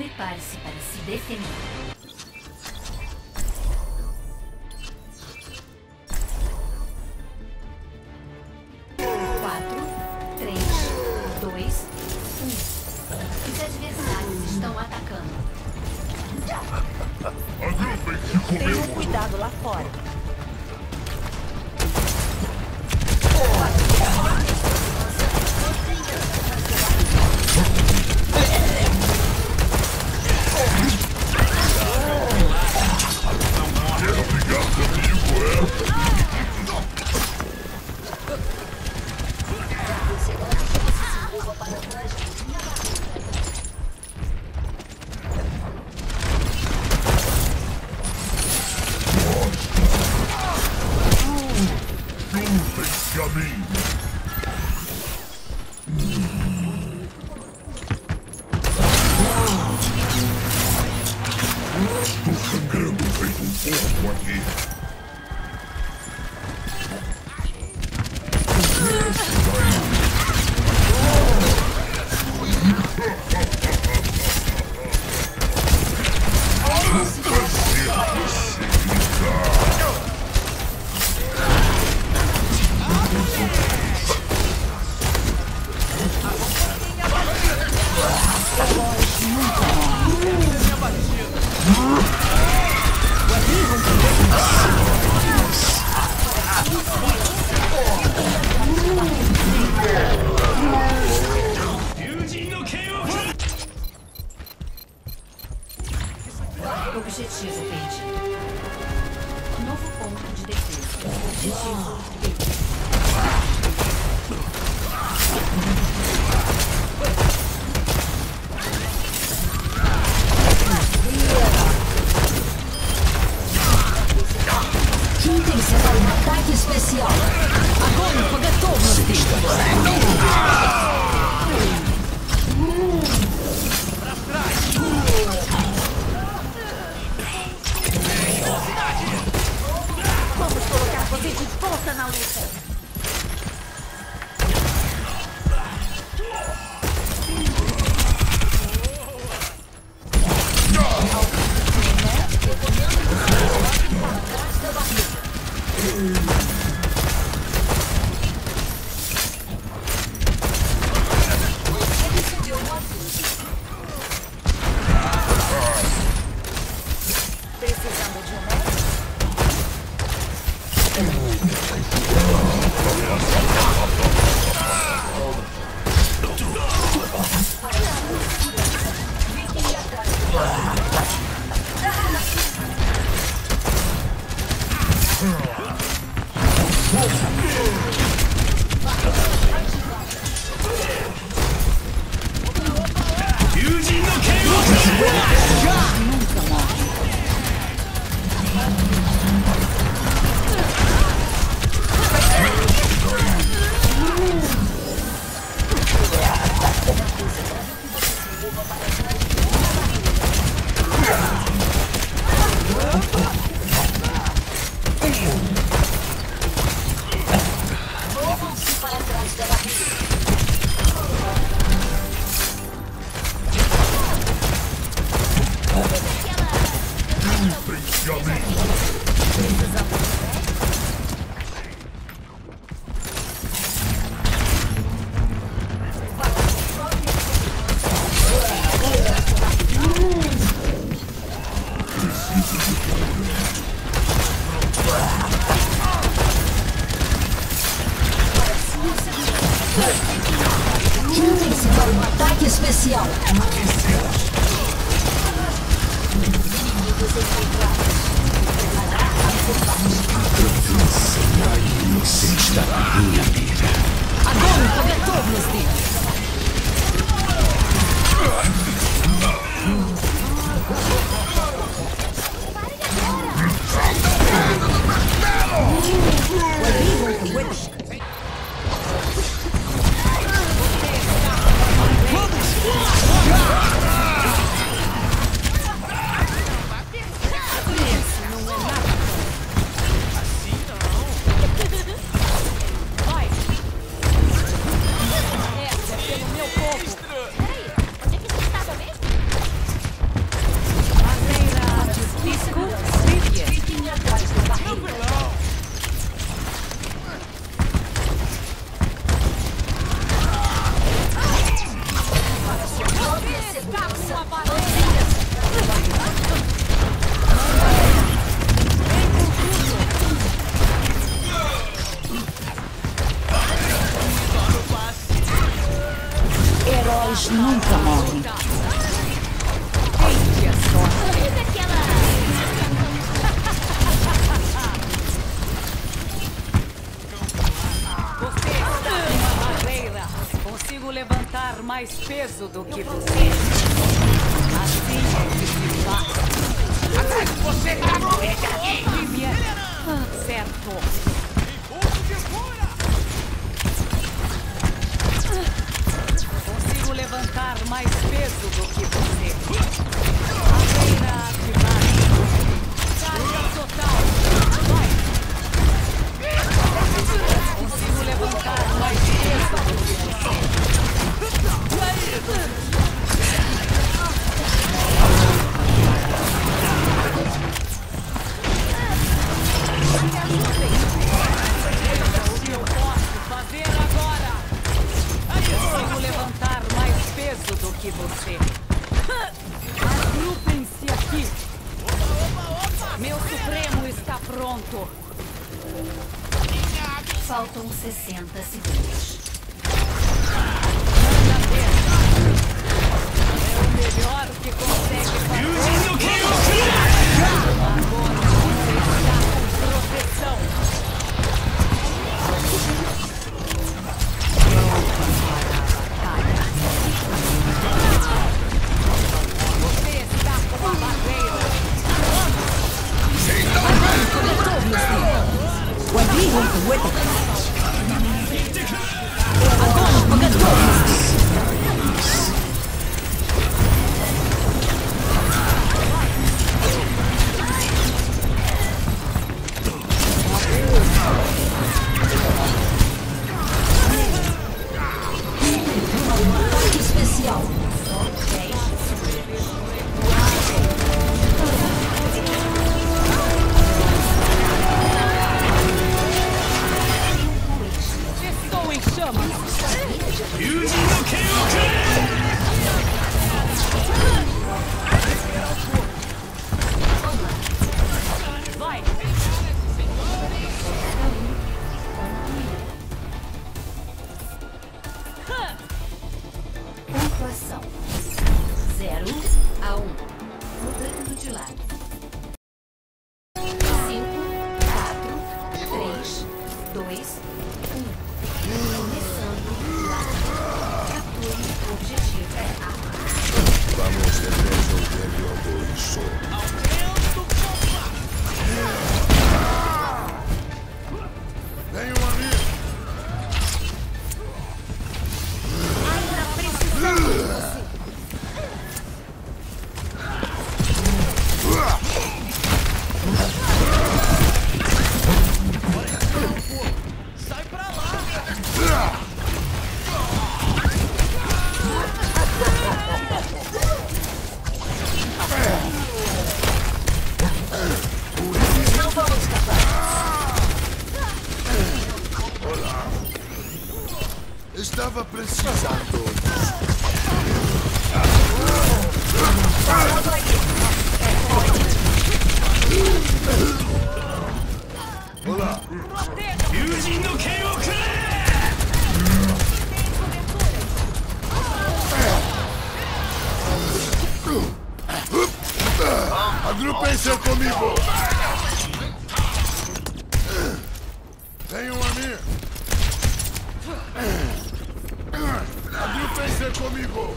Prepare-se para se defender. me! Ataque especial. Огонь по готовности. Vamos colocar você de volta na luta. Transformai inocentes da minha vida. Agora, o retorno, Steve! Mais peso do que você. Assim é que se faz. Você tá doente aqui! Vivian. Certo. Consigo levantar mais peso do que você. Peso do que você. Agrupem-se aqui. Meu Supremo está pronto. Faltam 60 segundos. Manda ver. É o melhor que consegue fazer. Agora você está com proteção. Comigo!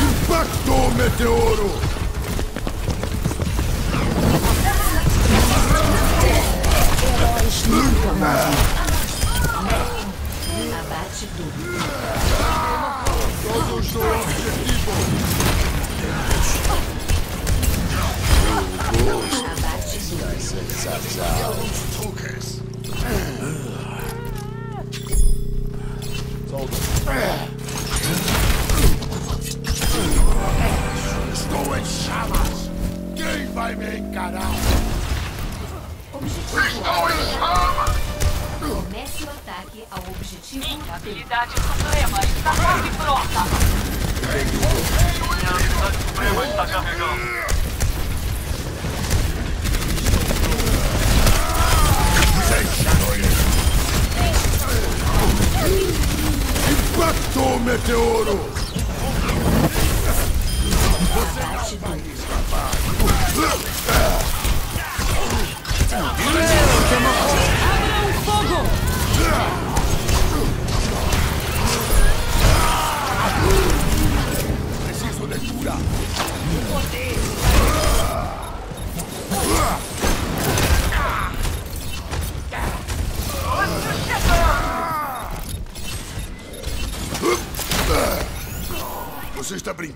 Impacto meteoro! Minha habilidade suprema está quase pronta. Minha habilidade suprema está carregando. Impacto, meteoro! Você não vai escapar!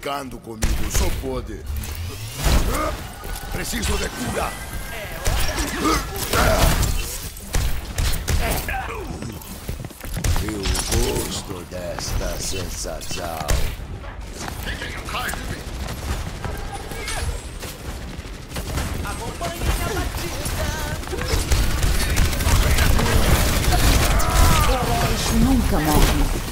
Brincando comigo, só pode. Preciso de cura. Eu gosto desta sensação. Heróis nunca morrem.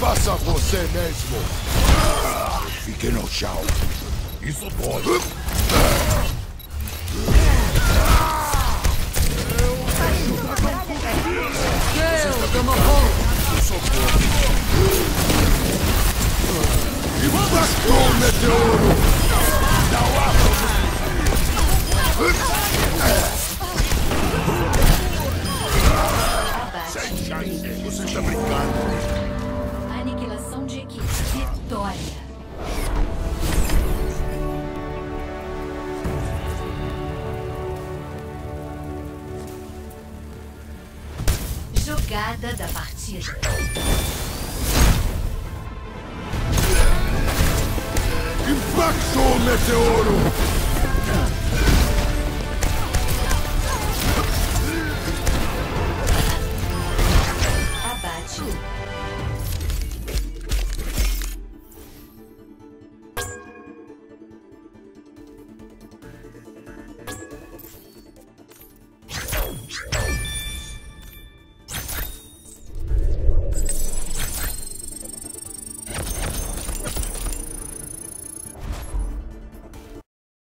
Faça você mesmo! Fique no chão! Isso pode! Impacto meteoro! Não há Sem chance! Você está brincando? Aniquilação de equipe. Vitória. Jogada da partida. Impacto meteoro!